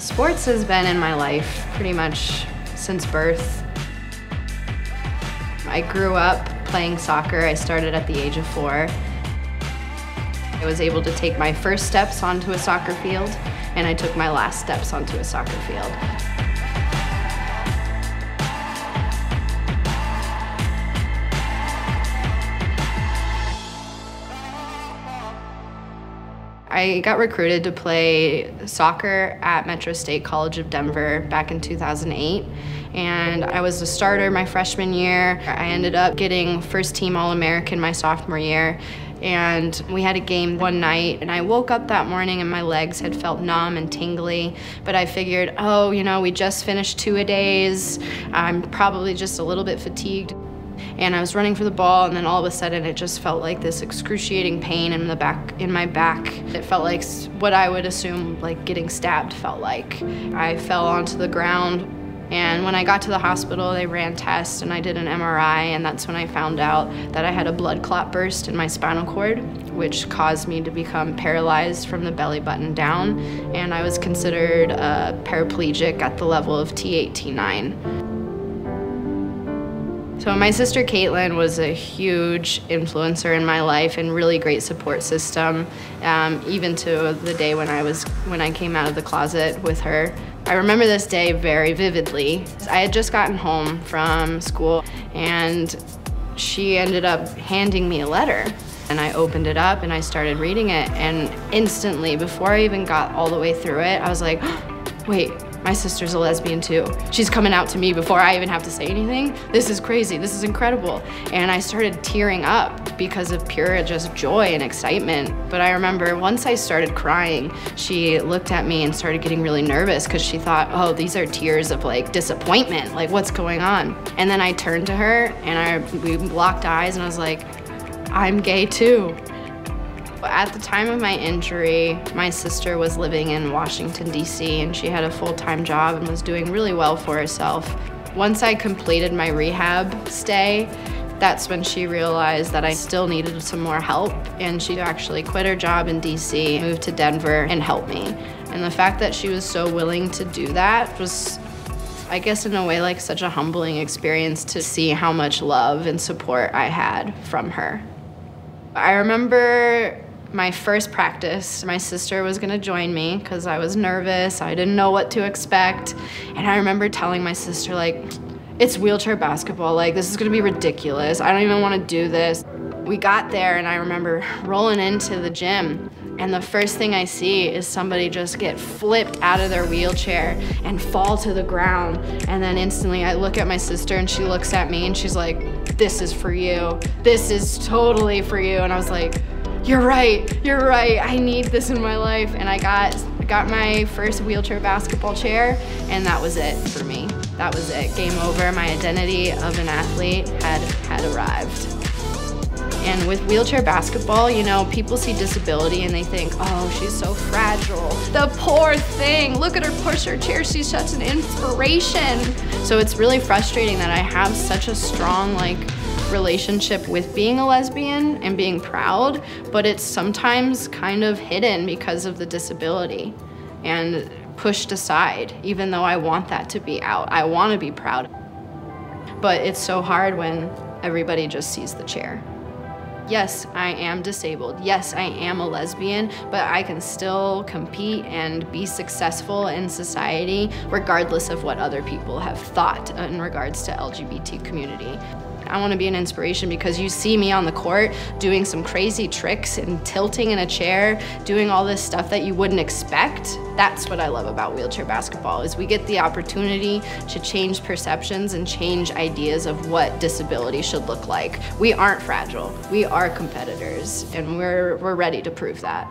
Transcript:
Sports has been in my life pretty much since birth. I grew up playing soccer. I started at the age of four. I was able to take my first steps onto a soccer field, and I took my last steps onto a soccer field. I got recruited to play soccer at Metro State College of Denver back in 2008. And I was a starter my freshman year. I ended up getting first team All American my sophomore year. And we had a game one night, and I woke up that morning and my legs had felt numb and tingly. But I figured, oh, you know, we just finished two a days. I'm probably just a little bit fatigued and I was running for the ball and then all of a sudden it just felt like this excruciating pain in the back in my back. It felt like what I would assume like getting stabbed felt like. I fell onto the ground and when I got to the hospital, they ran tests and I did an MRI, and that's when I found out that I had a blood clot burst in my spinal cord, which caused me to become paralyzed from the belly button down. And I was considered a paraplegic at the level of T8, T9. So my sister Caitlin was a huge influencer in my life and really great support system, um, even to the day when I was when I came out of the closet with her. I remember this day very vividly. I had just gotten home from school and she ended up handing me a letter. And I opened it up and I started reading it and instantly, before I even got all the way through it, I was like, wait, my sister's a lesbian too. She's coming out to me before I even have to say anything. This is crazy, this is incredible. And I started tearing up because of pure just joy and excitement. But I remember once I started crying, she looked at me and started getting really nervous because she thought, oh, these are tears of like disappointment, like what's going on? And then I turned to her and I we locked eyes and I was like, I'm gay too. At the time of my injury, my sister was living in Washington, D.C., and she had a full-time job and was doing really well for herself. Once I completed my rehab stay, that's when she realized that I still needed some more help, and she actually quit her job in DC, moved to Denver, and helped me. And the fact that she was so willing to do that was, I guess, in a way, like such a humbling experience to see how much love and support I had from her. I remember my first practice, my sister was gonna join me because I was nervous, I didn't know what to expect. And I remember telling my sister like, it's wheelchair basketball, like this is gonna be ridiculous. I don't even wanna do this. We got there and I remember rolling into the gym and the first thing I see is somebody just get flipped out of their wheelchair and fall to the ground. And then instantly I look at my sister and she looks at me and she's like, this is for you. This is totally for you. And I was like, you're right, you're right, I need this in my life. And I got, got my first wheelchair basketball chair and that was it for me. That was it, game over. My identity of an athlete had, had arrived. And with wheelchair basketball, you know, people see disability and they think, oh, she's so fragile. The poor thing, look at her push her chair, she's such an inspiration. So it's really frustrating that I have such a strong, like, relationship with being a lesbian and being proud, but it's sometimes kind of hidden because of the disability and pushed aside, even though I want that to be out. I want to be proud. But it's so hard when everybody just sees the chair. Yes, I am disabled. Yes, I am a lesbian, but I can still compete and be successful in society regardless of what other people have thought in regards to LGBT community. I want to be an inspiration because you see me on the court doing some crazy tricks and tilting in a chair, doing all this stuff that you wouldn't expect. That's what I love about wheelchair basketball is we get the opportunity to change perceptions and change ideas of what disability should look like. We aren't fragile. We are competitors and we're, we're ready to prove that.